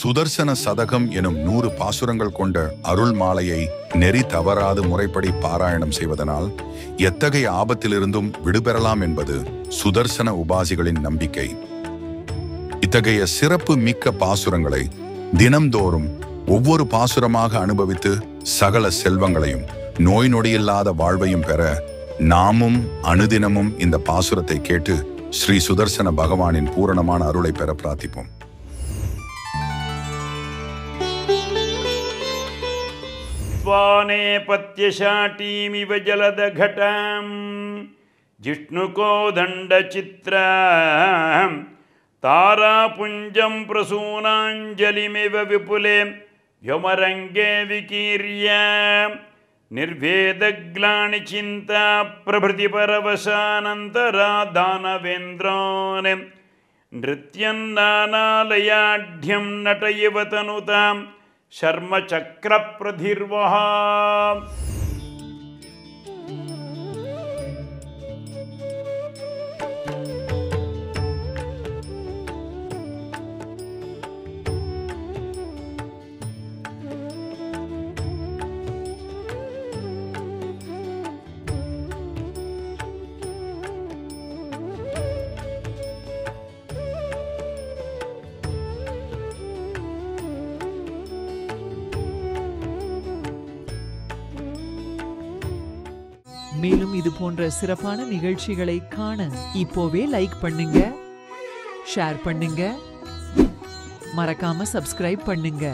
சுதர்சன சதகம் எனும் நூறு பாசுரங்கள் கொண்ட அருள் மாலையை நெறி தவறாது முறைப்படி பாராயணம் செய்வதனால் எத்தகைய ஆபத்திலிருந்தும் விடுபெறலாம் என்பது சுதர்சன உபாசிகளின் நம்பிக்கை. இத்தகைய சிறப்பு மிக்க பாசுரங்களை தினம்தோறும் ஒவ்வொரு பாசுரமாக அனுபவித்து சகல செல்வங்களையும் நோய் நொடியில்லாத வாழ்வையும் பெற நாமும் அனுதினமும் இந்த பாசுரத்தை கேட்டு ஸ்ரீ சுதர்சன பகவானின் பூரணமான அருளை பெற பிரார்த்திப்போம். स्वानेपत्यशाटीमिव जलदघटां। जिष्णुकोदण्डचित्रां। तारापुञ्जं प्रसूनाञ्जलिमिव विपुले व्योमरङ्गे विकीर्य। निर्वेदग्लानिचिन्ता प्रभृतिपरवशानन्तरा दानवेन्द्रान् नृत्यन्नानालयाढ्यं नट इव शर्मचक्रप्रधिर्वहा மேலும் இது போன்ற சிறப்பான நிகழ்ச்சிகளை காண இப்போவே லைக் பண்ணுங்க ஷேர் பண்ணுங்க. மறக்காம சப்ஸ்கிரைப் பண்ணுங்க.